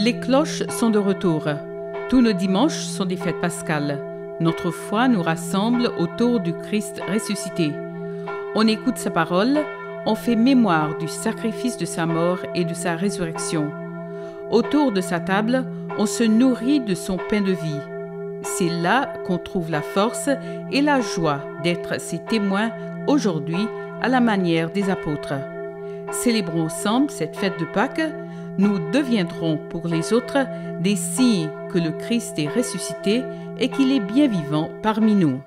Les cloches sont de retour. Tous nos dimanches sont des fêtes pascales. Notre foi nous rassemble autour du Christ ressuscité. On écoute sa parole, on fait mémoire du sacrifice de sa mort et de sa résurrection. Autour de sa table, on se nourrit de son pain de vie. C'est là qu'on trouve la force et la joie d'être ses témoins aujourd'hui à la manière des apôtres. Célébrons ensemble cette fête de Pâques. Nous deviendrons pour les autres des signes que le Christ est ressuscité et qu'il est bien vivant parmi nous.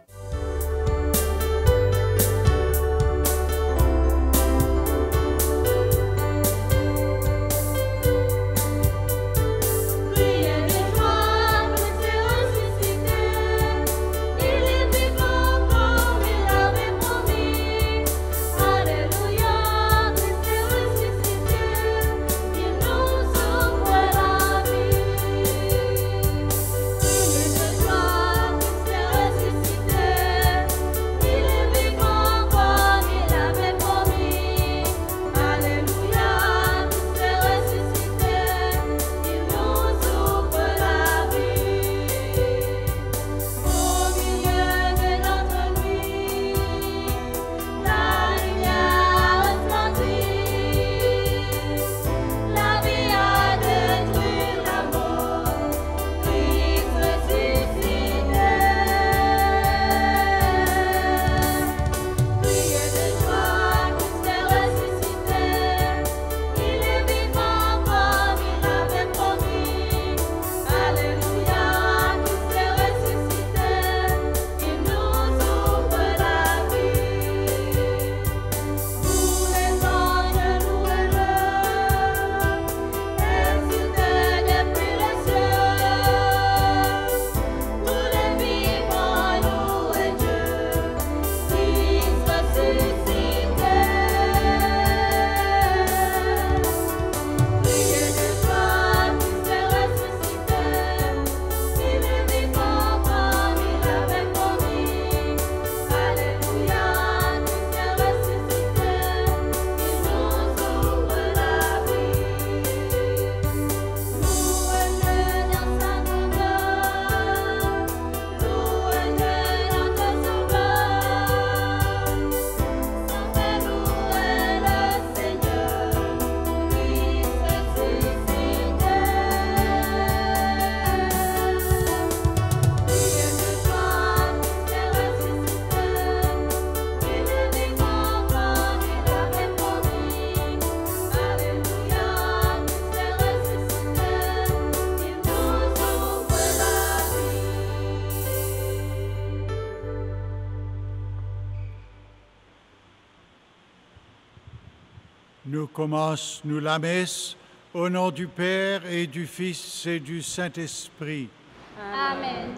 Nous commençons nous la messe au nom du Père et du Fils et du Saint-Esprit. Amen.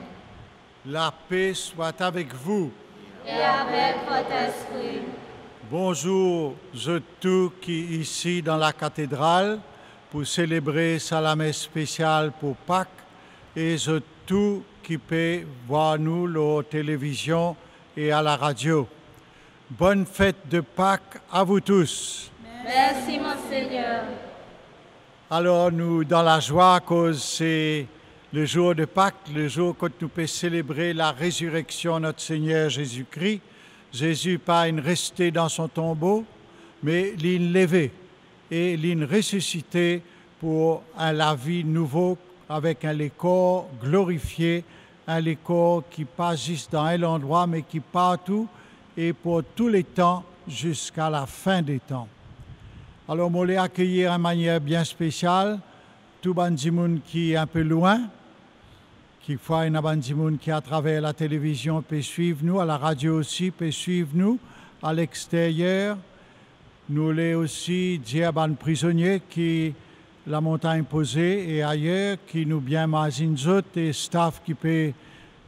La paix soit avec vous. Et avec votre esprit. Bonjour, je tous qui ici dans la cathédrale pour célébrer sa la messe spéciale pour Pâques et je tous qui peut voir nous la télévision et à la radio. Bonne fête de Pâques à vous tous. Merci, mon Seigneur. Alors nous, dans la joie, cause c'est le jour de Pâques, le jour que nous pouvons célébrer la résurrection de notre Seigneur Jésus-Christ. Jésus pas une resté dans son tombeau, mais l'in levé et l'in ressuscité pour un la vie nouveau avec un corps glorifié, un corps qui pas juste dans un endroit, mais qui partout et pour tous les temps jusqu'à la fin des temps. Alors, je voulais accueillir de manière bien spéciale tout le qui est un peu loin, qui fois une monde qui à travers la télévision peut suivre nous, à la radio aussi peut suivre nous, à l'extérieur. Nous voulons aussi dire les prisonniers qui la montagne posée et ailleurs, qui nous bien mazinent et staff qui peut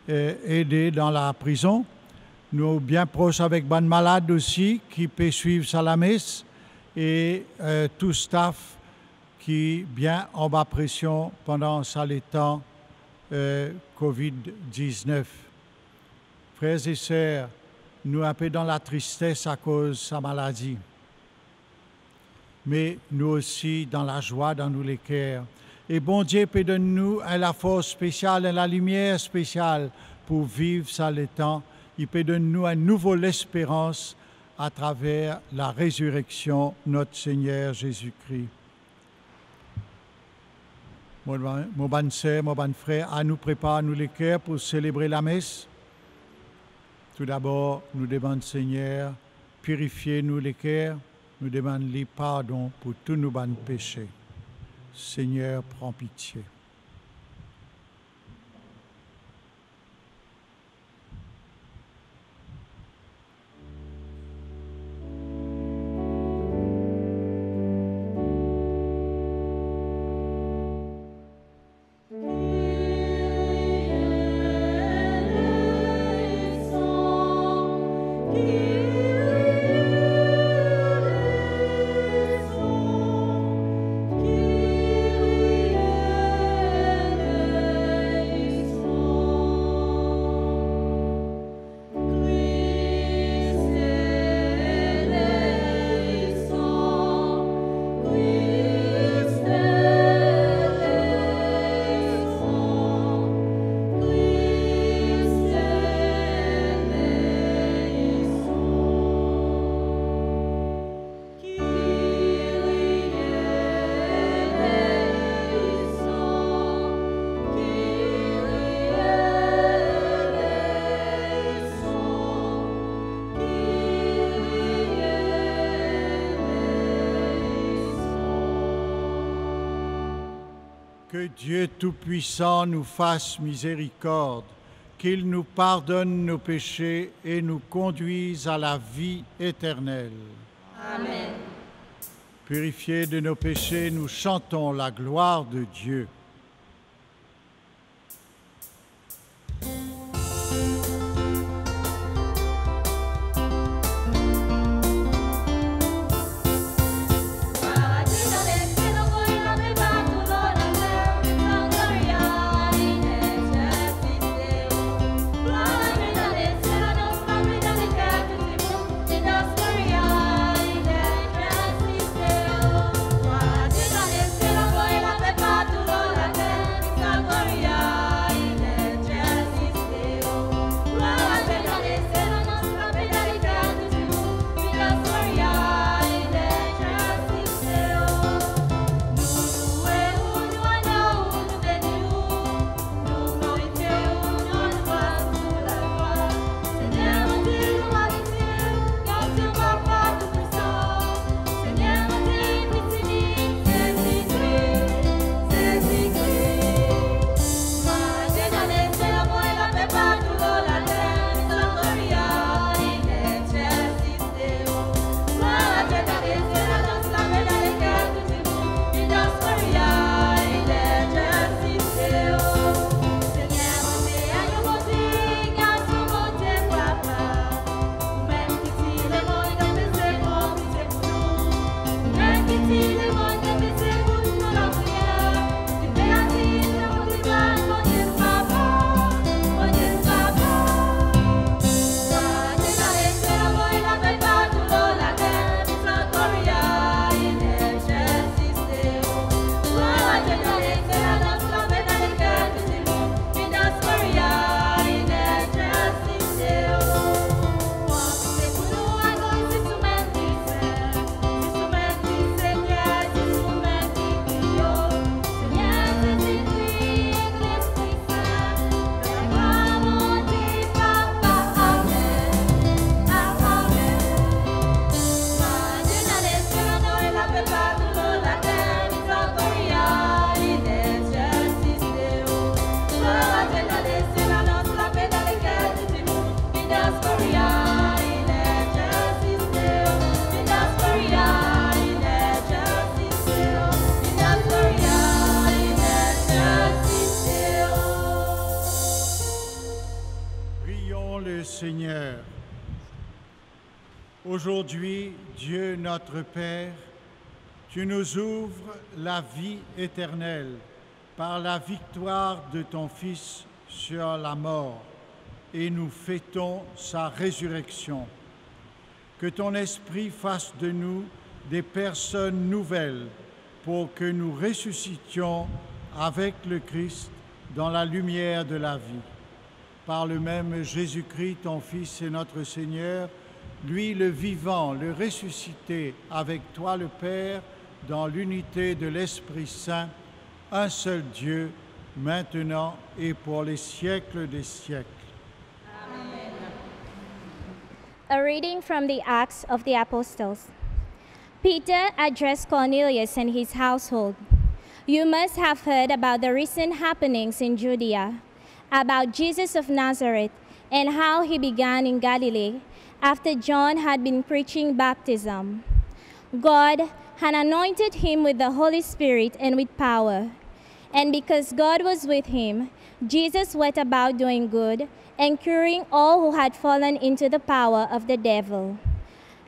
euh, aider dans la prison. Nous bien proches avec ban malades aussi qui peut suivre ça la messe et euh, tout staff qui bien en bas pression pendant ça les temps euh, Covid-19. Frères et sœurs, nous un peu dans la tristesse à cause de sa maladie, mais nous aussi dans la joie dans nous les cœurs. Et bon Dieu, peut donne-nous à la force spéciale, la lumière spéciale pour vivre ça le temps. Il peut donne-nous à nouveau l'espérance à travers la résurrection notre Seigneur Jésus-Christ. Mon bonne sœur, mon bon frère, à nous prépare nous les cœurs pour célébrer la messe. Tout d'abord, nous demandons Seigneur, purifiez-nous les cœurs, nous demandons les pardon pour tous nos bons péchés. Seigneur, prends pitié. Que Dieu Tout-Puissant nous fasse miséricorde, qu'il nous pardonne nos péchés et nous conduise à la vie éternelle. Amen. Purifiés de nos péchés, nous chantons la gloire de Dieu. Notre Père, tu nous ouvres la vie éternelle par la victoire de ton Fils sur la mort et nous fêtons sa résurrection. Que ton Esprit fasse de nous des personnes nouvelles pour que nous ressuscitions avec le Christ dans la lumière de la vie. Par le même Jésus-Christ, ton Fils et notre Seigneur, lui le vivant, le ressuscité, avec toi le Père, dans l'unité de l'Esprit Saint, un seul Dieu, maintenant et pour les siècles des siècles. A reading from the Acts of the Apostles. Peter addressed Cornelius and his household. You must have heard about the recent happenings in Judea, about Jesus of Nazareth, and how he began in Galilee after John had been preaching baptism. God had anointed him with the Holy Spirit and with power. And because God was with him, Jesus went about doing good and curing all who had fallen into the power of the devil.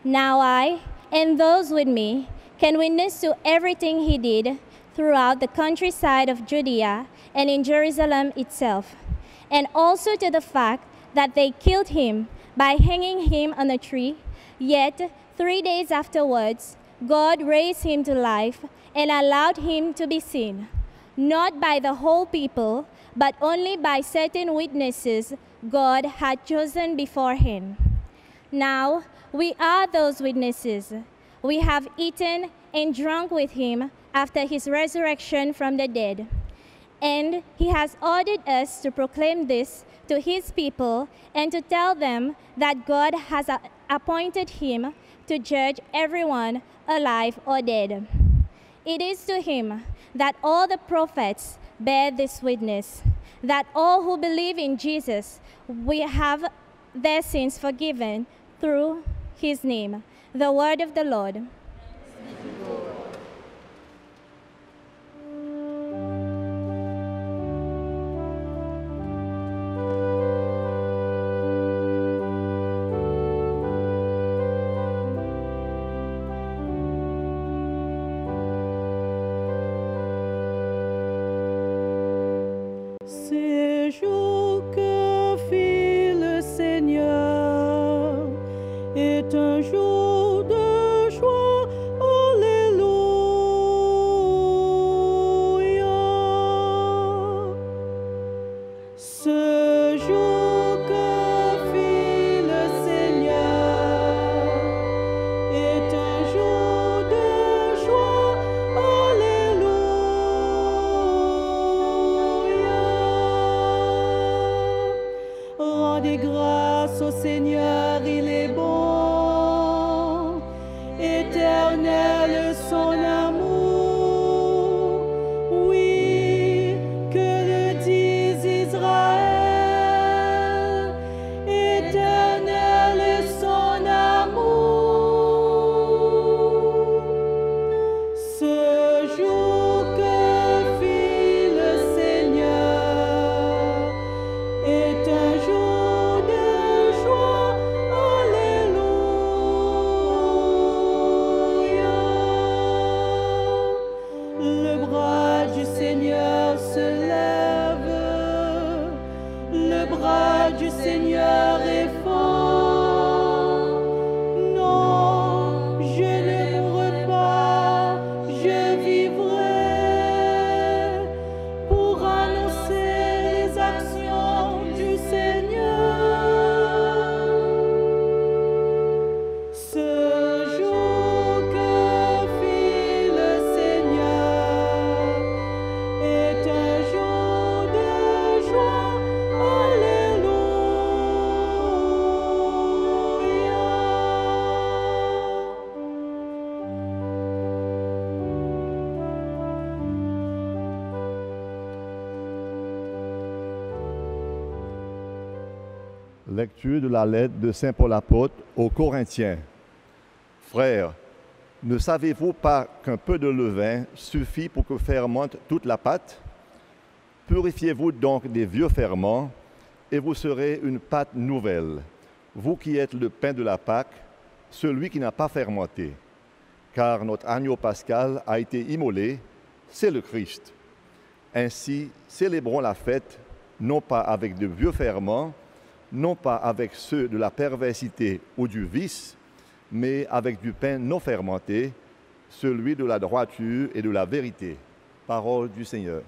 Now I and those with me can witness to everything he did throughout the countryside of Judea and in Jerusalem itself, and also to the fact that they killed him by hanging him on a tree. Yet, three days afterwards, God raised him to life and allowed him to be seen, not by the whole people, but only by certain witnesses God had chosen beforehand. Now we are those witnesses. We have eaten and drunk with him after his resurrection from the dead. And he has ordered us to proclaim this to his people and to tell them that God has appointed him to judge everyone alive or dead. It is to him that all the prophets bear this witness that all who believe in Jesus will have their sins forgiven through his name. The word of the Lord. De la lettre de Saint Paul apôtre aux Corinthiens. Frères, ne savez-vous pas qu'un peu de levain suffit pour que fermente toute la pâte? Purifiez-vous donc des vieux ferments et vous serez une pâte nouvelle, vous qui êtes le pain de la Pâque, celui qui n'a pas fermenté. Car notre agneau pascal a été immolé, c'est le Christ. Ainsi, célébrons la fête, non pas avec de vieux ferments, non pas avec ceux de la perversité ou du vice, mais avec du pain non fermenté, celui de la droiture et de la vérité. Parole du Seigneur.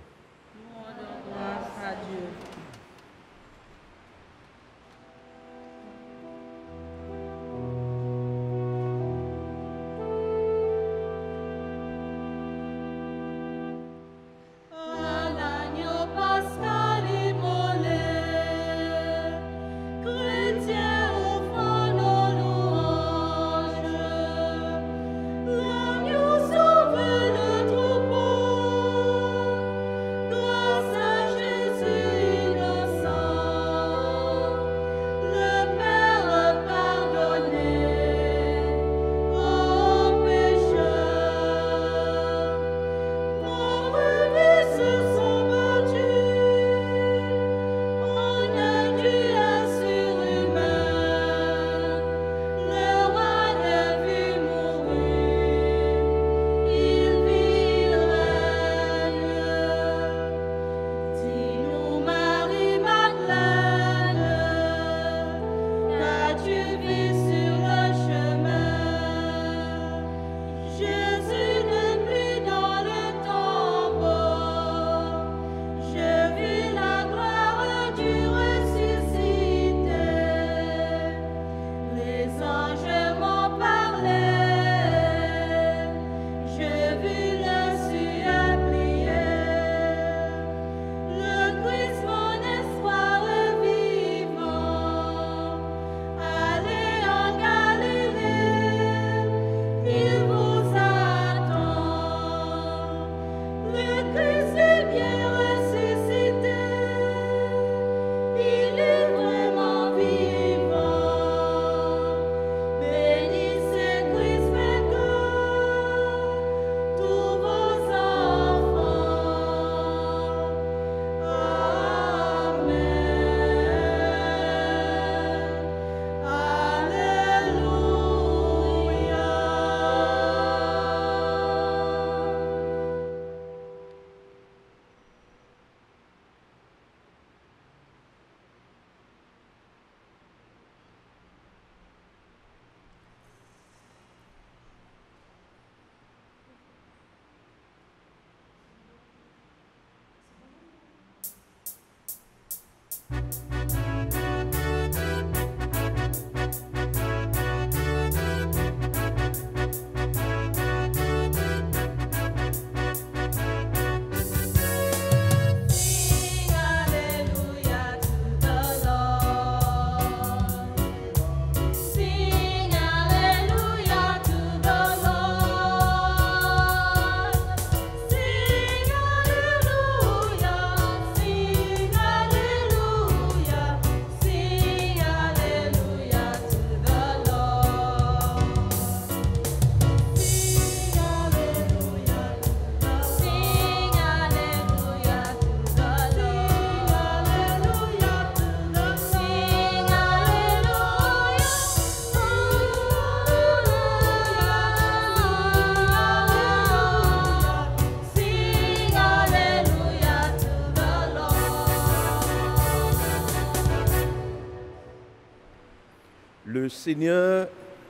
Seigneur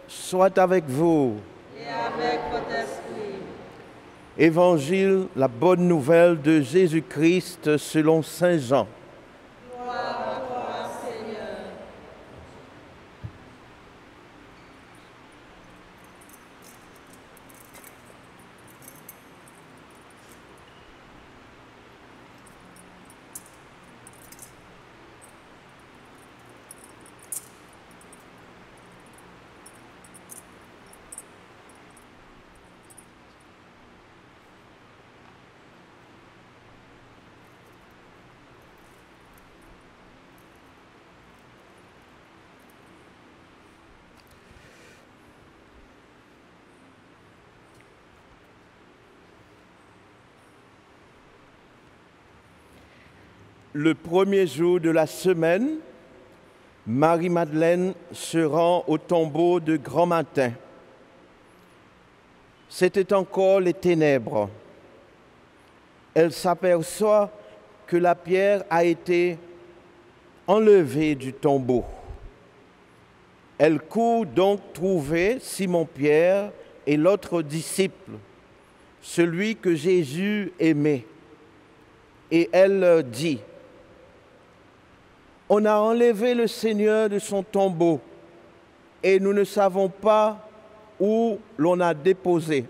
soit avec vous. et avec votre esprit. Évangile, la bonne nouvelle de Jésus-Christ selon Saint Jean. Le premier jour de la semaine, Marie-Madeleine se rend au tombeau de grand matin. C'était encore les ténèbres. Elle s'aperçoit que la pierre a été enlevée du tombeau. Elle court donc trouver Simon-Pierre et l'autre disciple, celui que Jésus aimait. Et elle dit, on a enlevé le Seigneur de son tombeau et nous ne savons pas où l'on a déposé.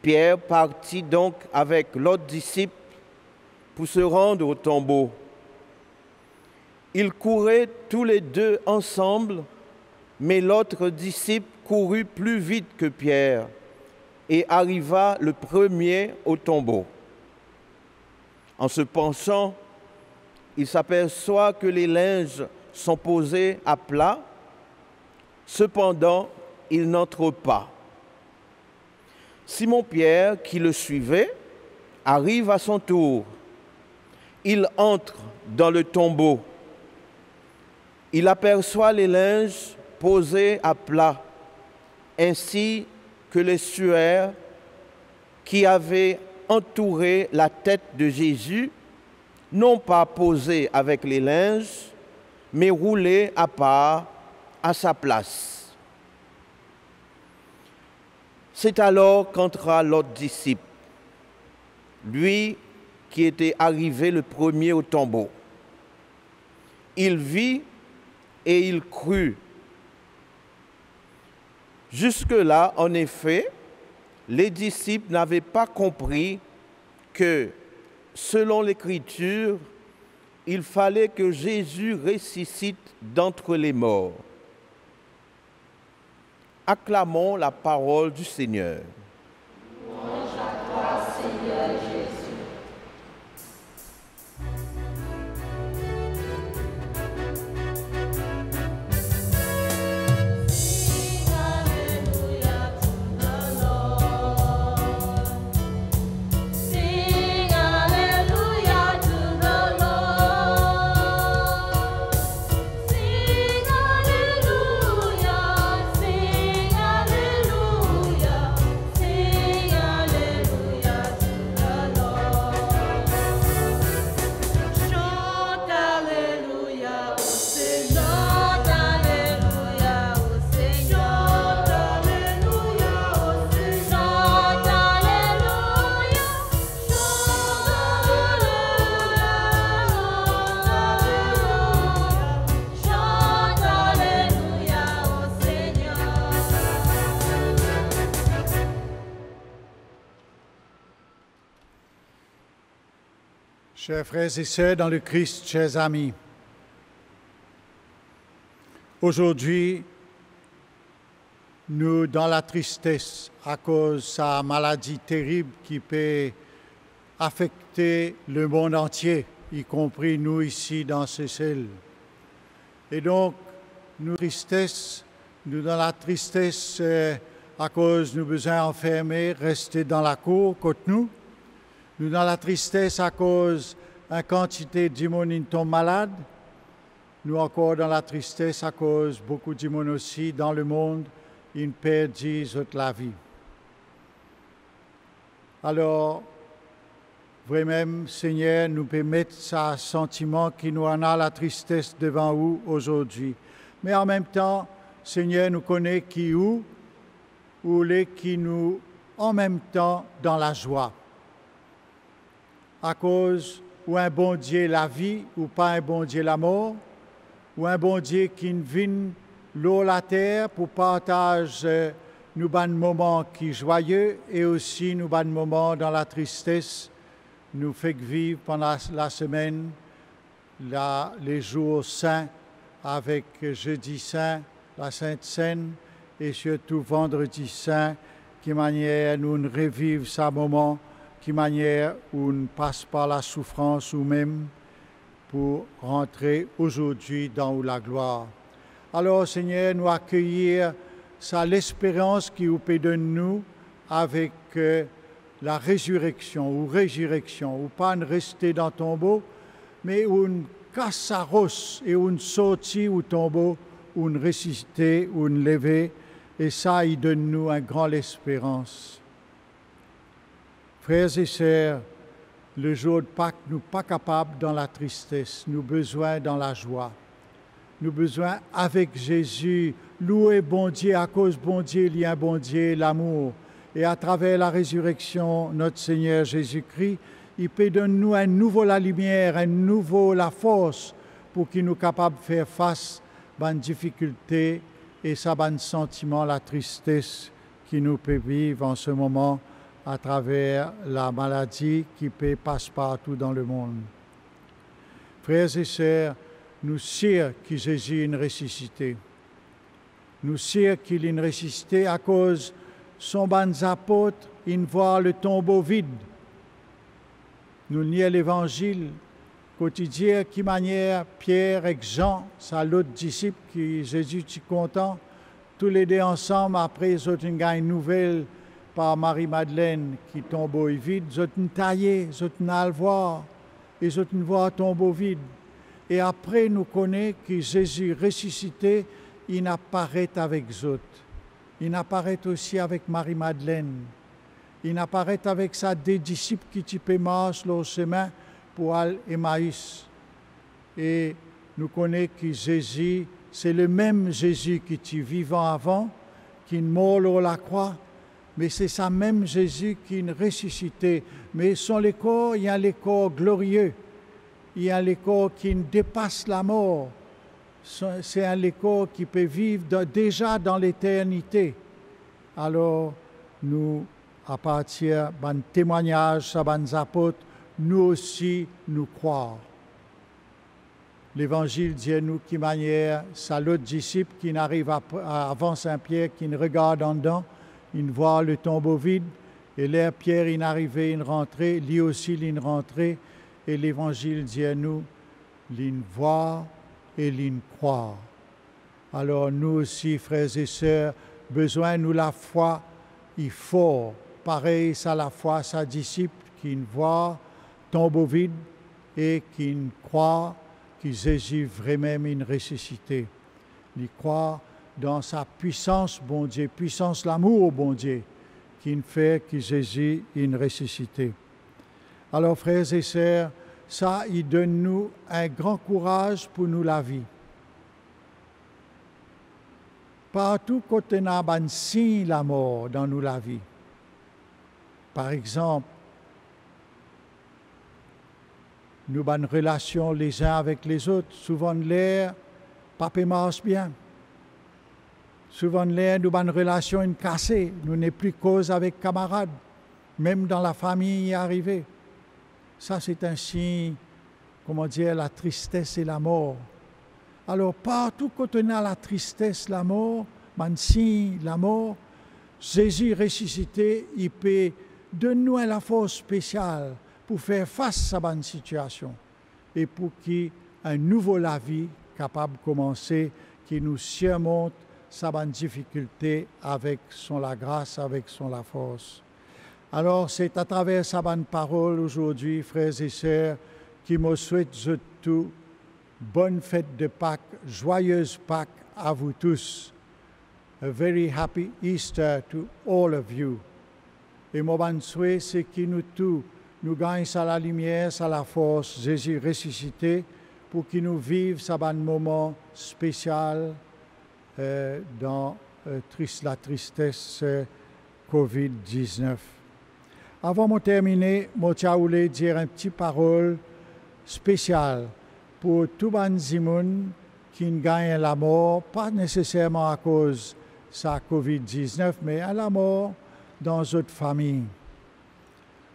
Pierre partit donc avec l'autre disciple pour se rendre au tombeau. Ils couraient tous les deux ensemble, mais l'autre disciple courut plus vite que Pierre et arriva le premier au tombeau. En se penchant, il s'aperçoit que les linges sont posés à plat. Cependant, il n'entre pas. Simon-Pierre, qui le suivait, arrive à son tour. Il entre dans le tombeau. Il aperçoit les linges posés à plat, ainsi que les suaires qui avaient entouré la tête de Jésus non pas posé avec les linges, mais roulé à part à sa place. C'est alors qu'entra l'autre disciple, lui qui était arrivé le premier au tombeau. Il vit et il crut. Jusque-là, en effet, les disciples n'avaient pas compris que selon l'Écriture, il fallait que Jésus ressuscite d'entre les morts. Acclamons la parole du Seigneur. Chers frères et sœurs dans le Christ, chers amis, aujourd'hui, nous, dans la tristesse, à cause de sa maladie terrible qui peut affecter le monde entier, y compris nous ici dans ces cellules. Et donc, nous, tristesse, nous dans la tristesse, euh, à cause nous besoin enfermés, rester dans la cour, côté nous. Nous dans la tristesse à cause d'une quantité de monde tombe malade. Nous encore dans la tristesse à cause beaucoup de aussi dans le monde, ils perdent la vie. Alors, vraiment, Seigneur, nous permettre ça sentiment qui nous en a la tristesse devant vous aujourd'hui. Mais en même temps, Seigneur nous connaît qui où, ou les qui nous, en même temps, dans la joie. À cause ou un bon Dieu la vie, ou pas un bon Dieu la mort, ou un bon Dieu qui nous vient l'eau la terre pour partager euh, nous ban moments qui joyeux et aussi nous ban moments dans la tristesse, nous fait vivre pendant la semaine les jours saints avec jeudi saint, la Sainte Seine et surtout vendredi saint, qui manière nous ne revivre ce moment, qui manière où on ne passe pas la souffrance ou même pour rentrer aujourd'hui dans la gloire. Alors Seigneur, nous accueillir ça l'espérance qui vous peut de nous avec euh, la résurrection ou résurrection, ou pas ne rester dans le tombeau, mais une cassaros et une sortie au tombeau, une ressuscité, une levée, et ça, il donne nous une grande espérance. Frères et sœurs, le jour de Pâques, nous pas capables dans la tristesse, nous besoin dans la joie. Nous besoin avec Jésus, louer bon Dieu à cause bon Dieu, un bon Dieu, l'amour. Et à travers la résurrection, notre Seigneur Jésus-Christ, il peut donner nous un nouveau la lumière, un nouveau la force pour qu'il nous capable de faire face à une difficulté et ça un sentiment, la tristesse qui nous peut vivre en ce moment à travers la maladie qui peut passer partout dans le monde. Frères et sœurs, nous sirent que Jésus est ressuscité. Nous sirent qu'il est ressuscité à cause son bandes apôtres, ils voient le tombeau vide. Nous lions l'évangile quotidien qui manière Pierre et Jean, ça l'autre disciple qui Jésus est content. Tous les deux ensemble, après, ils ont une nouvelle par Marie-Madeleine qui tombeau est vide. Ont une taillé, ils ont une à le voir, ils ont une voir tombeau vide. Et après, nous connaissons que Jésus ressuscité, il apparaît avec autres. Il apparaît aussi avec Marie-Madeleine. Il apparaît avec sa des disciples qui type marche le chemin pour aller Emmaüs. Et nous connaissons que Jésus, c'est le même Jésus qui était vivant avant, qui mort sur la croix, mais c'est ça même Jésus qui est ressuscité. Mais sans les corps, il y a les corps glorieux. Il y a les corps qui dépassent la mort. C'est un corps qui peut vivre déjà dans l'éternité. Alors, nous, à partir d'un témoignage, ça des apôtres, nous aussi, nous croire. L'Évangile dit à nous qui manière, ça l'autre disciple qui n'arrive avant Saint-Pierre, qui ne regarde en dedans, il voit le tombeau vide, et l'air Pierre, il arrivait, il rentrait, lui aussi, il rentrait, et l'Évangile dit à nous, il voit et il croit. Alors nous aussi, frères et sœurs, besoin nous la foi, il faut, pareil, ça la foi, sa disciple qui ne voit, tombeau vide, et qui ne croit que Jésus vraiment une ressuscité. Il croit dans sa puissance, bon Dieu, puissance l'amour, bon Dieu, qui ne fait que Jésus une ressuscité. Alors, frères et sœurs, ça, il donne nous un grand courage pour nous la vie. Partout côté n'a signe la mort dans nous la vie. Par exemple, nous avons une relation les uns avec les autres. Souvent, l'air, papa marche bien. Souvent, l'air, nous avons une relation cassée. Nous n'avons plus cause avec camarades. Même dans la famille, il est arrivé. Ça, c'est un signe, comment dire, la tristesse et la mort. Alors, partout quand on a la tristesse, la mort, man signe, la mort, Jésus ressuscité, il peut donner la force spéciale pour faire face à cette situation et pour qu'il un nouveau la vie capable de commencer, qui nous surmonte sa bonne difficulté avec son la grâce, avec son la force. Alors, c'est à travers sa bonne parole aujourd'hui, frères et sœurs, qui me souhaite je tout bonne fête de Pâques, joyeuse Pâques à vous tous. A very happy Easter to all of you. Et mon bon souhait, c'est que nous tous, nous gagnons à la lumière, à la force, Jésus ressuscité, pour qu'il nous vive ce bon moment spécial dans euh, la tristesse euh, COVID-19. Avant de terminer, je voulais dire une petite parole spéciale pour tout le monde qui gagne la mort, pas nécessairement à cause de sa COVID-19, mais à la mort dans notre famille.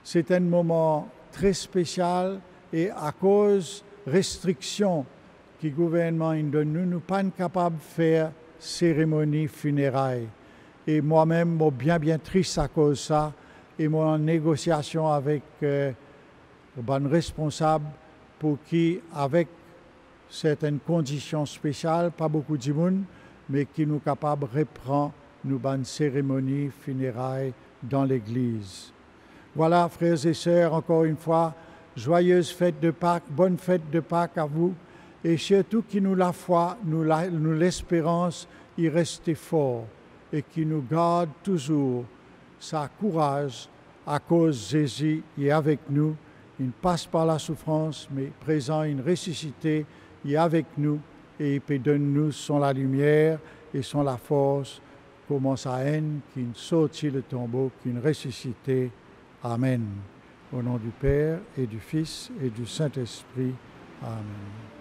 C'est un moment très spécial et à cause restrictions que le gouvernement nous nous ne sommes pas capables de faire cérémonie funérailles. Et moi-même, suis bien, bien triste à cause de ça. Et moi, en négociation avec euh, responsable pour qui, avec certaines conditions spéciales, pas beaucoup de monde, mais qui nous capables de reprendre nos bonnes cérémonies funérailles dans l'Église. Voilà, frères et sœurs, encore une fois, joyeuse fête de Pâques, bonne fête de Pâques à vous, et surtout qui nous la foi, nous l'espérance y rester fort, et qui nous garde toujours sa courage à cause Jésus est avec nous. Il passe par la souffrance, mais présent, il ressuscité, il est avec nous et il peut donner nous son la lumière et son la force, comme sa haine qui sortit le tombeau, qui ressuscité. Amen. Au nom du Père et du Fils et du Saint-Esprit. Amen.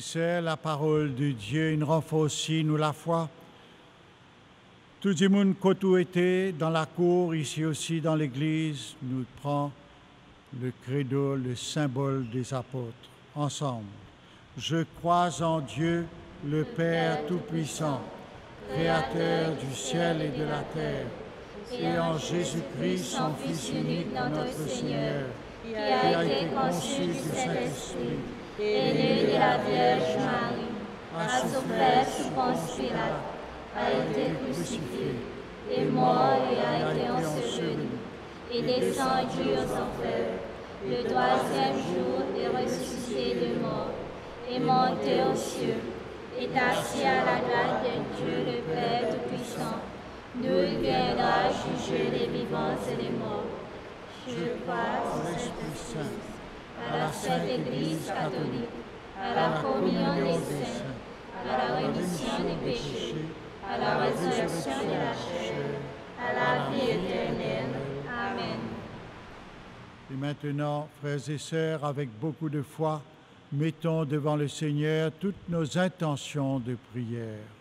Sœurs, la parole de Dieu renforce aussi nous la foi. Tout le monde qui était dans la cour, ici aussi dans l'église, nous prend le credo, le symbole des apôtres, ensemble. Je crois en Dieu, le Père Tout-Puissant, Créateur du ciel et de la terre, et en Jésus-Christ, son Fils unique, notre Seigneur, qui a été conçu du Saint-Esprit, est né de la Vierge Marie, a souffert sous Ponce Pilate, a été crucifié, est mort et a été enseveli, et descendu aux enfers. Le troisième jour est ressuscité de mort, est monté aux cieux, est assis à la droite de Dieu le Père Tout-Puissant, il viendra juger les vivants et les morts? Je crois au Saint, à la Sainte Église catholique, à la communion des saints, à la rémission des péchés, à la résurrection de la chair, à la vie éternelle. Amen. Et maintenant, frères et sœurs, avec beaucoup de foi, mettons devant le Seigneur toutes nos intentions de prière.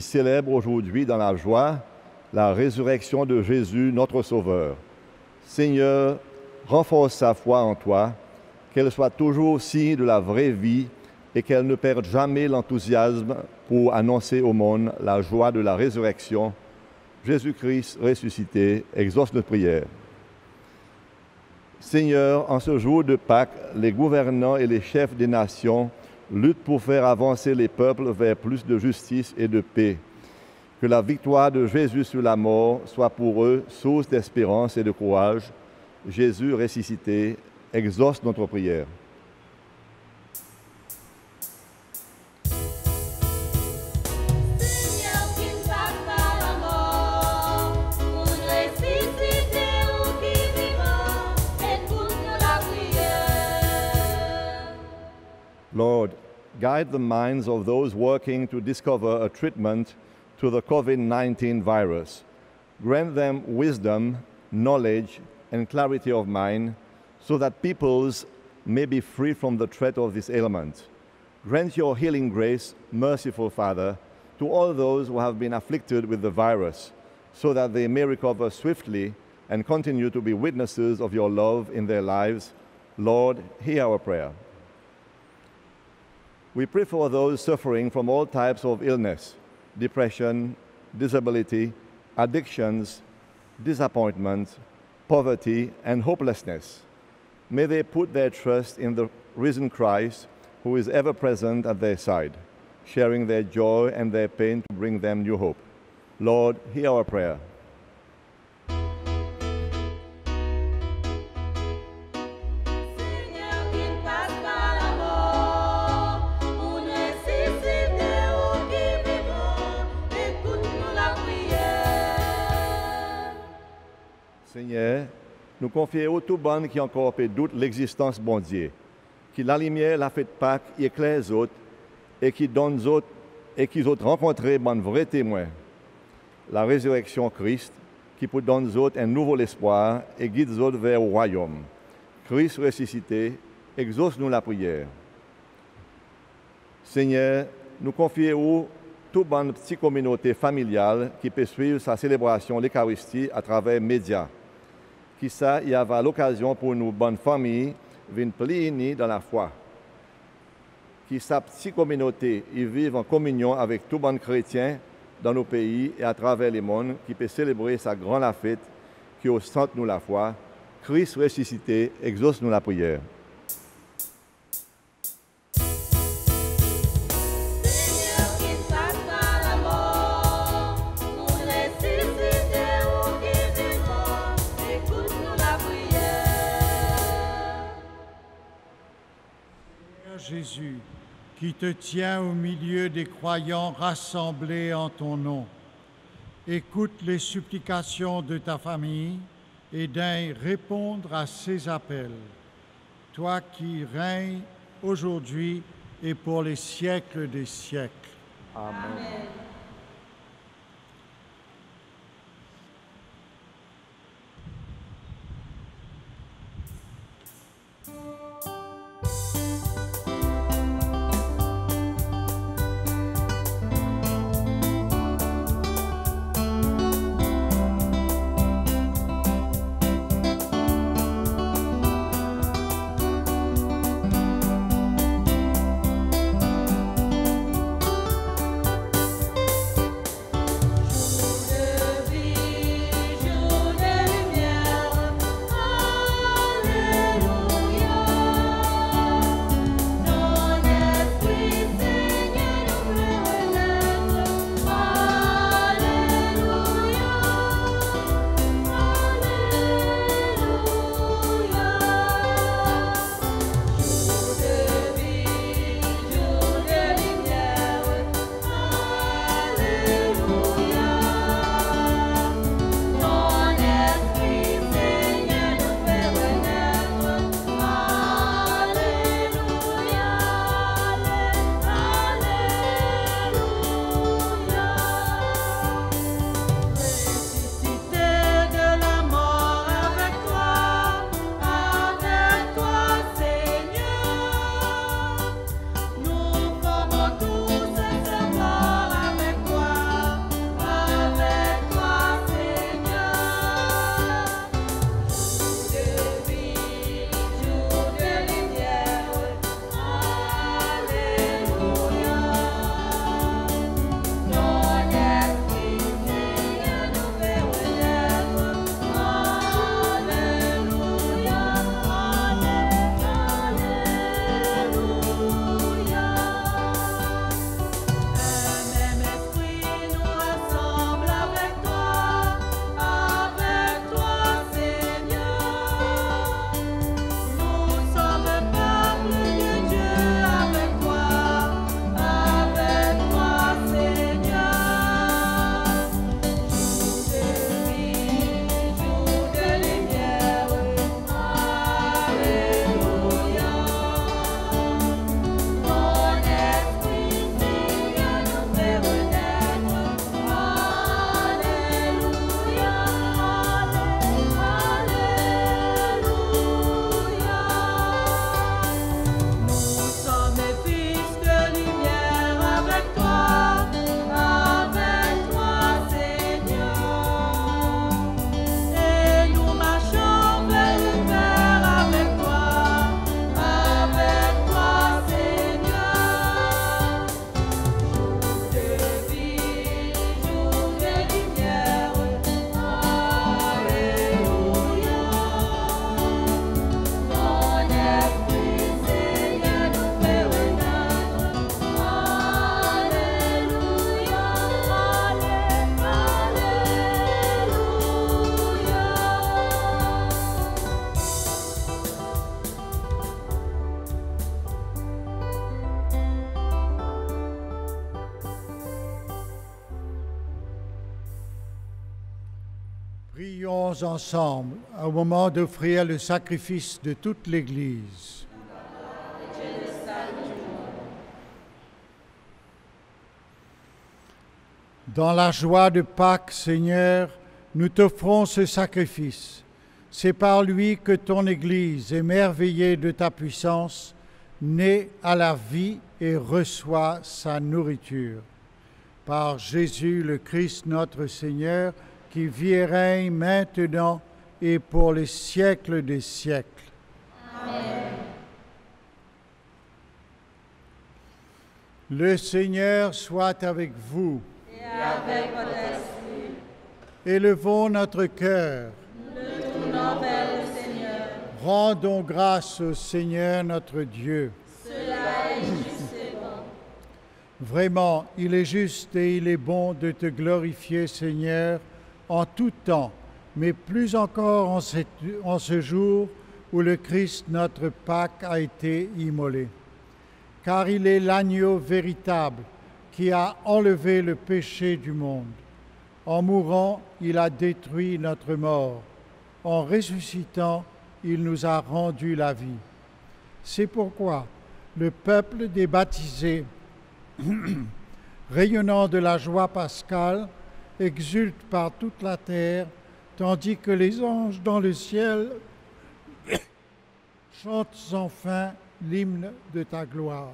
Célèbre aujourd'hui dans la joie la résurrection de Jésus, notre Sauveur. Seigneur, renforce sa foi en toi, qu'elle soit toujours signe de la vraie vie et qu'elle ne perde jamais l'enthousiasme pour annoncer au monde la joie de la résurrection. Jésus-Christ ressuscité, exauce notre prière. Seigneur, en ce jour de Pâques, les gouvernants et les chefs des nations luttent pour faire avancer les peuples vers plus de justice et de paix. Que la victoire de Jésus sur la mort soit pour eux source d'espérance et de courage. Jésus ressuscité, exauce notre prière. Lord, guide the minds of those working to discover a treatment to the COVID 19 virus. Grant them wisdom, knowledge, and clarity of mind so that peoples may be free from the threat of this ailment. Grant your healing grace, merciful Father, to all those who have been afflicted with the virus, so that they may recover swiftly and continue to be witnesses of your love in their lives. Lord, hear our prayer. We pray for those suffering from all types of illness, depression, disability, addictions, disappointment, poverty, and hopelessness. May they put their trust in the risen Christ who is ever present at their side, sharing their joy and their pain to bring them new hope. Lord, hear our prayer. Nous confions tout bon qui encore peut doute l'existence bon Dieu, qui la lumière la fait de Pâques éclaire les autres et qui donne aux autres et qui autres bon vrai témoin. La résurrection Christ qui peut donner aux autres un nouvel espoir et guide les autres vers le royaume. Christ ressuscité, exauce-nous la prière. Seigneur, nous confions toute bonne petite communauté familiale qui peut suivre sa célébration l'Eucharistie à travers les médias. Qui ça, y avait l'occasion pour nous, bonnes familles, venir plier dans la foi. Qui sa petite communauté, ils vivent en communion avec tout bon chrétien dans nos pays et à travers les mondes, qui peut célébrer sa grande fête, qui au centre nous la foi. Christ ressuscité, exauce-nous la prière. Jésus, qui te tiens au milieu des croyants rassemblés en ton nom, écoute les supplications de ta famille et daigne répondre à ses appels. Toi qui règnes aujourd'hui et pour les siècles des siècles. Seigneur Ensemble au moment d'offrir le sacrifice de toute l'Église. Dans la joie de Pâques, Seigneur, nous t'offrons ce sacrifice. C'est par lui que ton Église, émerveillée de ta puissance, naît à la vie et reçoit sa nourriture. Par Jésus le Christ notre Seigneur, qui vit et règne maintenant et pour les siècles des siècles. Le Seigneur soit avec vous. Et avec votre esprit, Élevons notre cœur. tournons vers le Seigneur. Rendons grâce au Seigneur notre Dieu. Cela est juste et bon. Vraiment, il est juste et il est bon de te glorifier, Seigneur, en tout temps, mais plus encore en, ce jour où le Christ, notre Pâque, a été immolé. Car il est l'agneau véritable qui a enlevé le péché du monde. En mourant, il a détruit notre mort. En ressuscitant, il nous a rendu la vie. C'est pourquoi le peuple des baptisés rayonnant de la joie pascale, exulte par toute la terre, tandis que les anges dans le ciel chantent enfin l'hymne de ta gloire.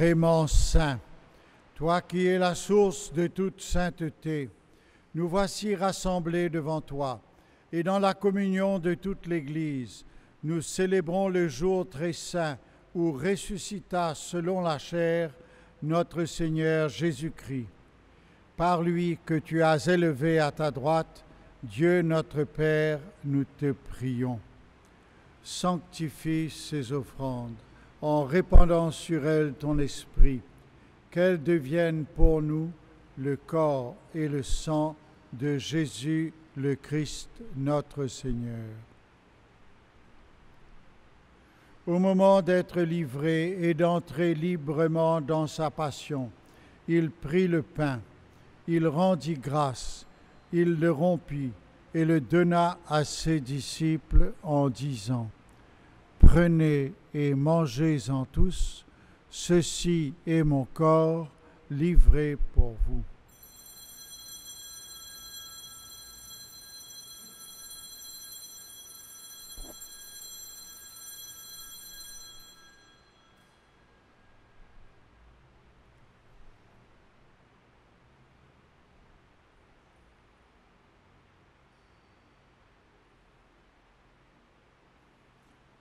Vraiment saint, toi qui es la source de toute sainteté, nous voici rassemblés devant toi, et dans la communion de toute l'Église, nous célébrons le jour très saint où ressuscita selon la chair notre Seigneur Jésus-Christ. Par lui que tu as élevé à ta droite, Dieu notre Père, nous te prions. Sanctifie ces offrandes en répandant sur elles ton esprit, qu'elles deviennent pour nous le corps et le sang de Jésus le Christ notre Seigneur. Au moment d'être livré et d'entrer librement dans sa passion, il prit le pain, il rendit grâce, il le rompit et le donna à ses disciples en disant, Prenez et mangez-en tous, ceci est mon corps livré pour vous.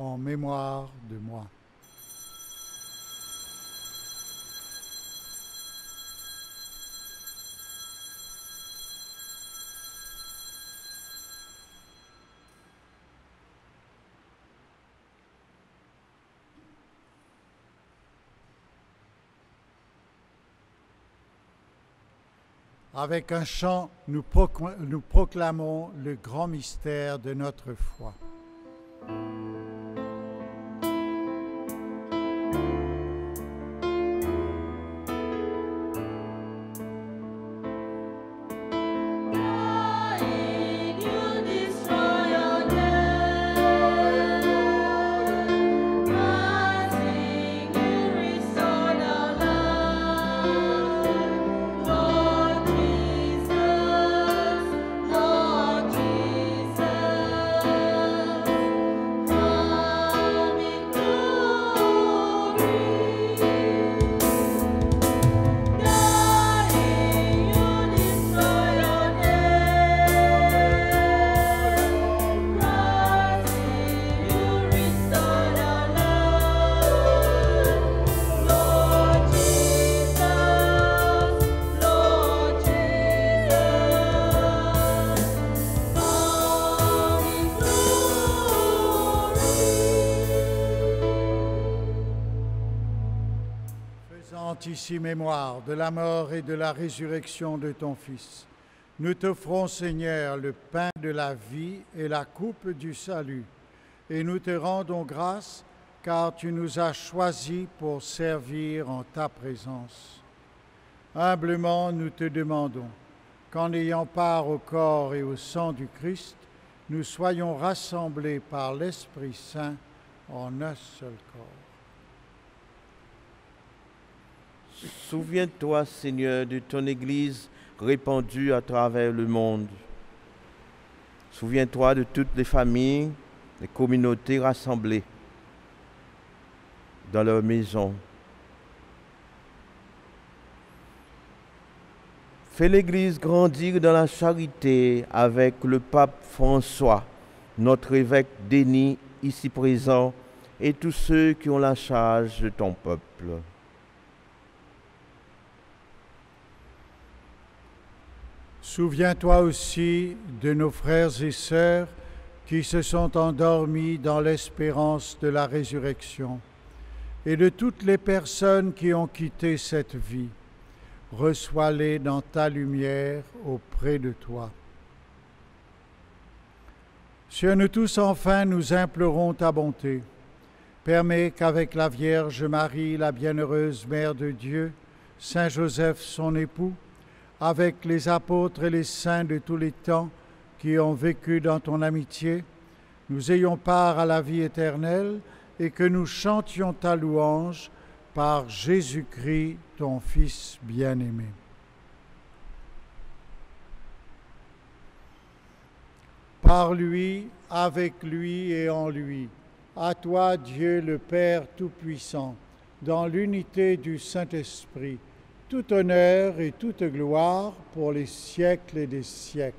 en mémoire de moi. Avec un chant, nous, procla- nous proclamons le grand mystère de notre foi. Mémoire de la mort et de la résurrection de ton Fils, nous t'offrons, Seigneur, le pain de la vie et la coupe du salut, et nous te rendons grâce car tu nous as choisis pour servir en ta présence. Humblement, nous te demandons qu'en ayant part au corps et au sang du Christ, nous soyons rassemblés par l'Esprit Saint en un seul corps. Souviens-toi, Seigneur, de ton Église répandue à travers le monde. Souviens-toi de toutes les familles, les communautés rassemblées dans leur maison. Fais l'Église grandir dans la charité avec le pape François, notre évêque Denis, ici présent, et tous ceux qui ont la charge de ton peuple. Souviens-toi aussi de nos frères et sœurs qui se sont endormis dans l'espérance de la résurrection et de toutes les personnes qui ont quitté cette vie. Reçois-les dans ta lumière auprès de toi. Sur nous tous enfin, nous implorons ta bonté. Permets qu'avec la Vierge Marie, la bienheureuse Mère de Dieu, Saint Joseph, son époux, avec les apôtres et les saints de tous les temps qui ont vécu dans ton amitié, nous ayons part à la vie éternelle et que nous chantions ta louange par Jésus-Christ, ton Fils bien-aimé. Par lui, avec lui et en lui, à toi Dieu le Père Tout-Puissant, dans l'unité du Saint-Esprit, tout honneur et toute gloire pour les siècles et des siècles.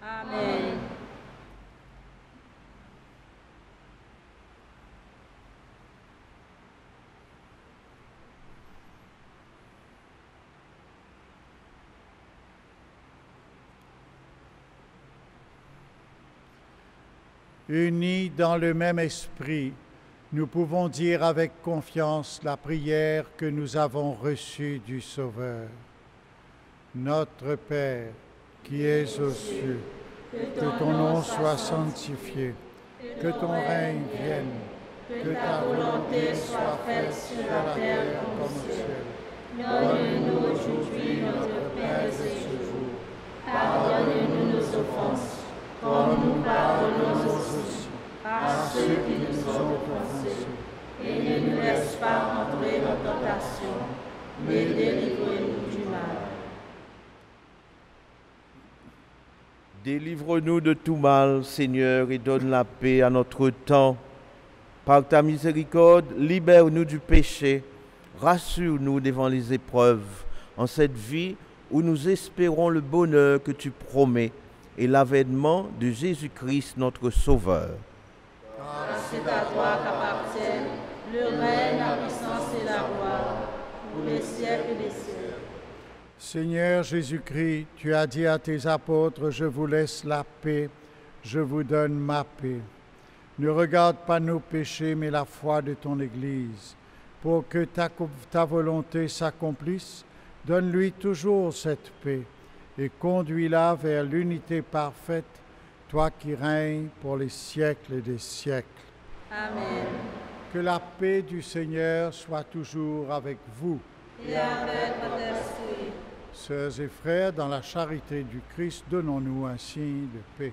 Amen. Unis dans le même esprit, nous pouvons dire avec confiance la prière que nous avons reçue du Sauveur. Notre Père, qui es aux cieux, que ton nom soit sanctifié, que ton règne vienne, que ta volonté soit faite sur la terre comme au ciel. Donne-nous aujourd'hui notre pain de ce jour. Pardonne-nous nos offenses, comme nous pardonnons à ceux qui nous ont offensés. Et ne nous laisse pas entrer en tentation, mais délivre-nous du mal. Délivre-nous de tout mal, Seigneur, et donne la paix à notre temps. Par ta miséricorde, libère-nous du péché, rassure-nous devant les épreuves, en cette vie où nous espérons le bonheur que tu promets et l'avènement de Jésus-Christ, notre Sauveur. C'est à toi le règne, la puissance et la gloire, pour les siècles des. Seigneur Jésus-Christ, tu as dit à tes apôtres, je vous laisse la paix, je vous donne ma paix. Ne regarde pas nos péchés, mais la foi de ton Église. Pour que ta, ta volonté s'accomplisse, donne-lui toujours cette paix, et conduis-la vers l'unité parfaite, toi qui règnes pour les siècles des siècles. Amen. Que la paix du Seigneur soit toujours avec vous. Et avec votre esprit. Sœurs et frères, dans la charité du Christ, donnons-nous un signe de paix.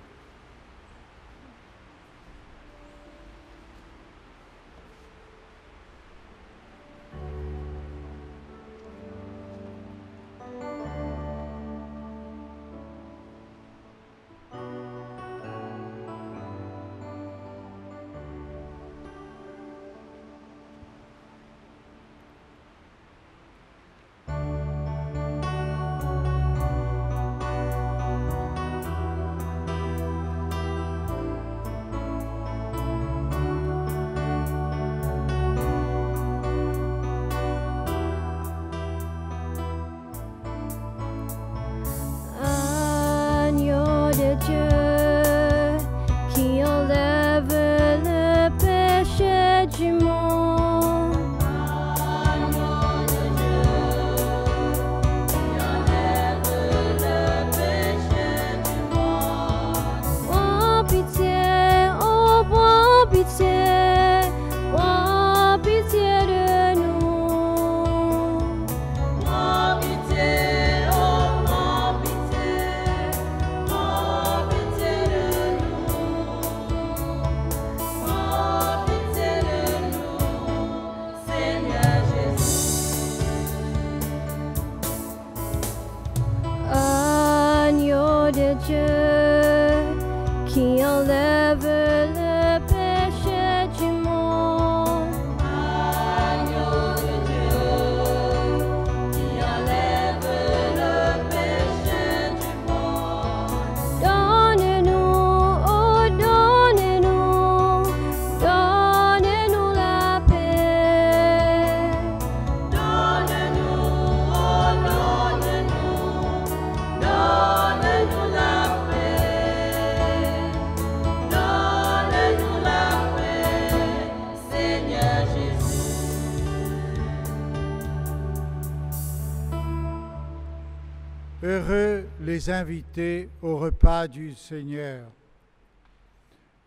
Les invités au repas du Seigneur.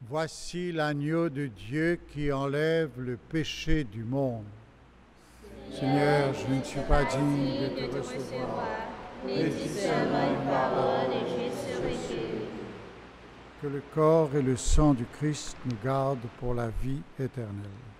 Voici l'agneau de Dieu qui enlève le péché du monde. Seigneur, je ne suis pas digne de te recevoir. Mais dis seulement une parole et je serai. Que le corps et le sang du Christ nous gardent pour la vie éternelle.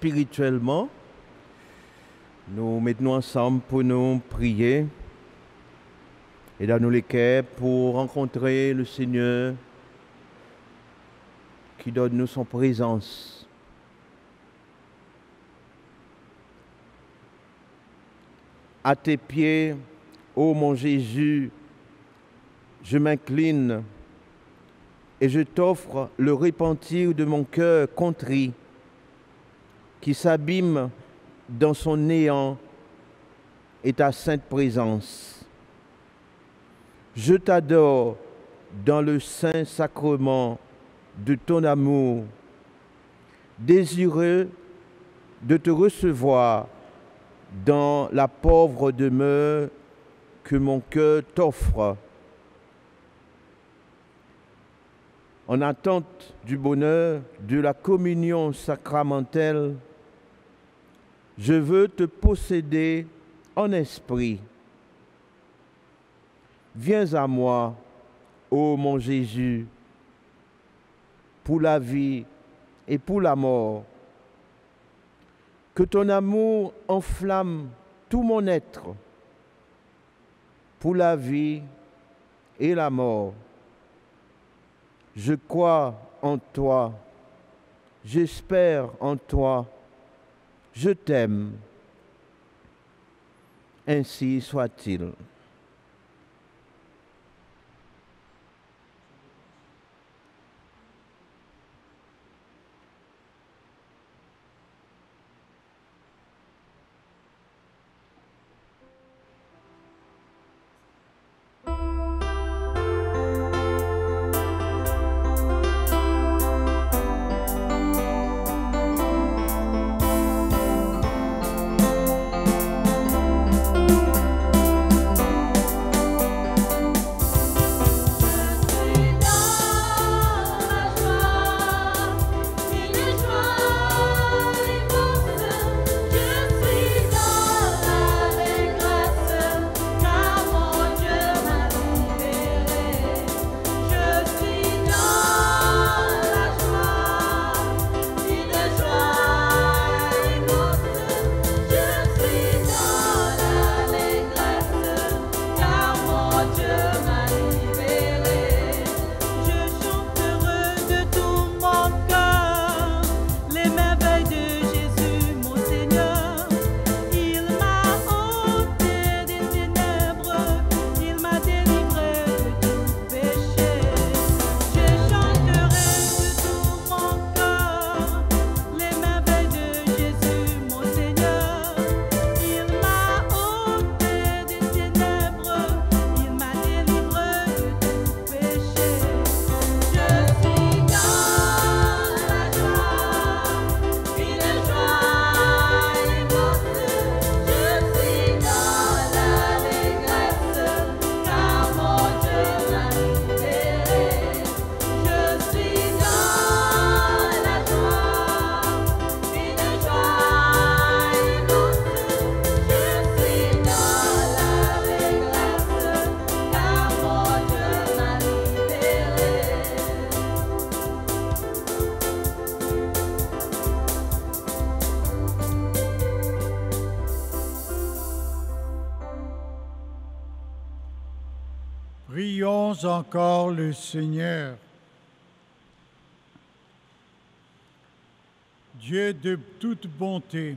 Spirituellement, nous mettons ensemble pour nous prier et dans nous les pour rencontrer le Seigneur qui donne nous son présence. À tes pieds, ô mon Jésus, je m'incline et je t'offre le repentir de mon cœur contrit qui s'abîme dans son néant et ta sainte présence. Je t'adore dans le saint sacrement de ton amour, désireux de te recevoir dans la pauvre demeure que mon cœur t'offre. En attente du bonheur de la communion sacramentelle, je veux te posséder en esprit. Viens à moi, ô mon Jésus, pour la vie et pour la mort. Que ton amour enflamme tout mon être pour la vie et la mort. Je crois en toi, j'espère en toi, je t'aime. Ainsi soit-il. Encore le Seigneur. Dieu de toute bonté,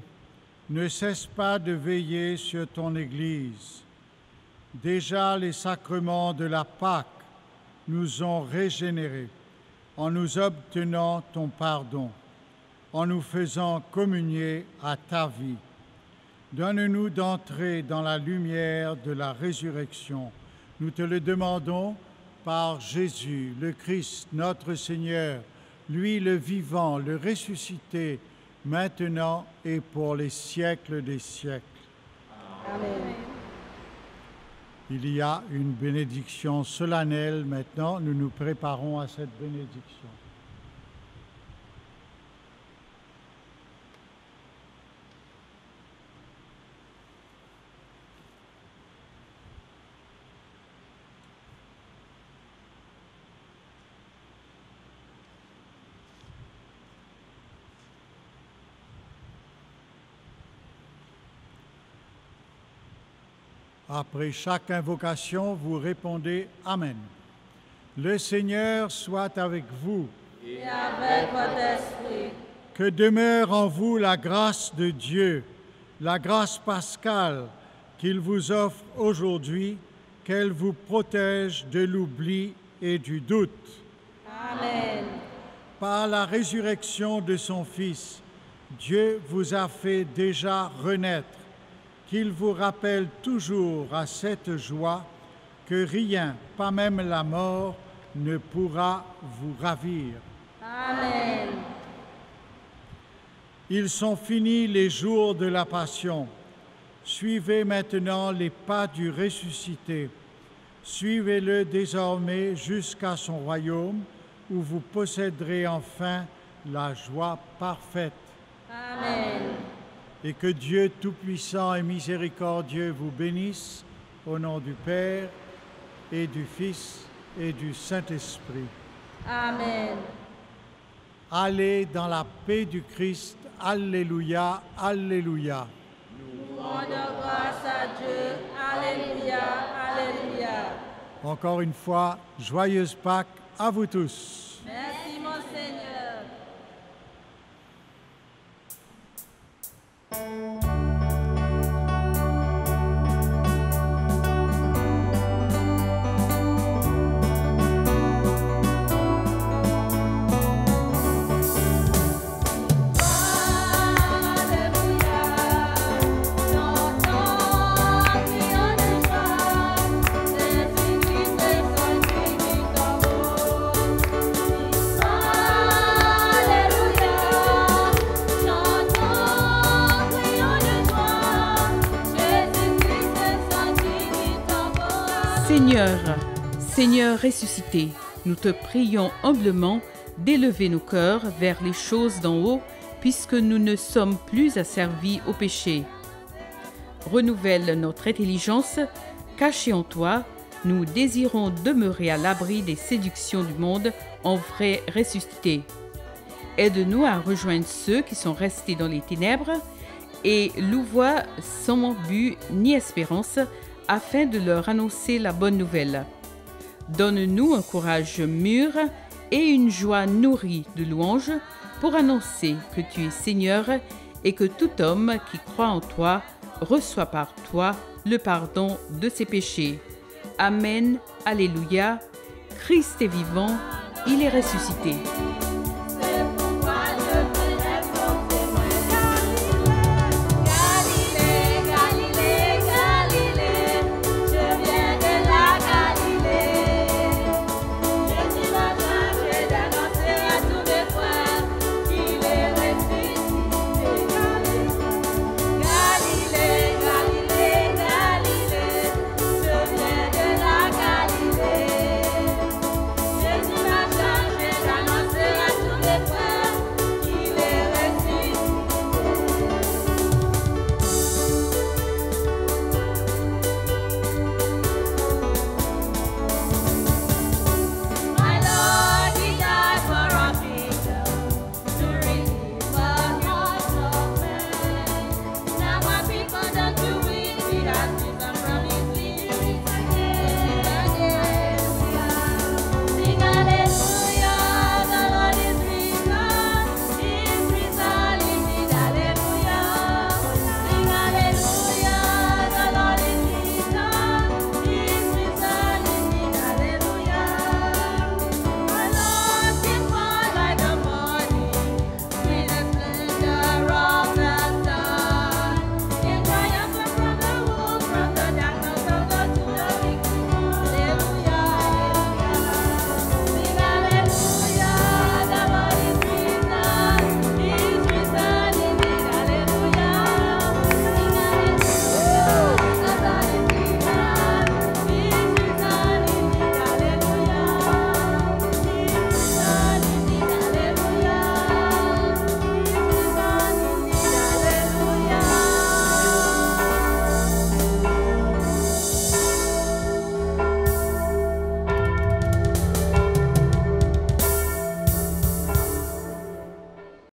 ne cesse pas de veiller sur ton Église. Déjà les sacrements de la Pâque nous ont régénérés en nous obtenant ton pardon, en nous faisant communier à ta vie. Donne-nous d'entrer dans la lumière de la résurrection. Nous te le demandons par Jésus, le Christ, notre Seigneur, lui le vivant, le ressuscité, maintenant et pour les siècles des siècles. Il y a une bénédiction solennelle maintenant. Nous nous préparons à cette bénédiction. Après chaque invocation, vous répondez Amen. Le Seigneur soit avec vous. Et avec votre esprit. Que demeure en vous la grâce de Dieu, la grâce pascale qu'il vous offre aujourd'hui, qu'elle vous protège de l'oubli et du doute. Amen. Par la résurrection de son Fils, Dieu vous a fait déjà renaître, qu'il vous rappelle toujours à cette joie que rien, pas même la mort, ne pourra vous ravir. Amen. Ils sont finis les jours de la passion. Suivez maintenant les pas du ressuscité. Suivez-le désormais jusqu'à son royaume, où vous posséderez enfin la joie parfaite. Amen. Et que Dieu Tout-Puissant et Miséricordieux vous bénisse au nom du Père et du Fils et du Saint-Esprit. Amen. Allez dans la paix du Christ. Alléluia, Alléluia. Rendons grâce à Dieu. Alléluia. Alléluia. Encore une fois, joyeuse Pâques à vous tous. Música Seigneur, ressuscité, nous te prions humblement d'élever nos cœurs vers les choses d'en haut, puisque nous ne sommes plus asservis au péché. Renouvelle notre intelligence, cachée en toi, nous désirons demeurer à l'abri des séductions du monde en vrai ressuscité. Aide-nous à rejoindre ceux qui sont restés dans les ténèbres et louvoient sans but ni espérance afin de leur annoncer la bonne nouvelle. Donne-nous un courage mûr et une joie nourrie de louanges pour annoncer que tu es Seigneur et que tout homme qui croit en toi reçoit par toi le pardon de ses péchés. Amen. Alléluia. Christ est vivant, il est ressuscité.